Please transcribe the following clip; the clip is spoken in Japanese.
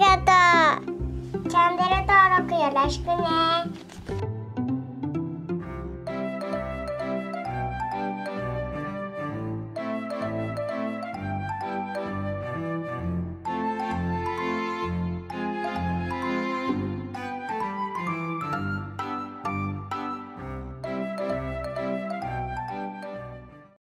がとう。チャンネル登録よろしくね。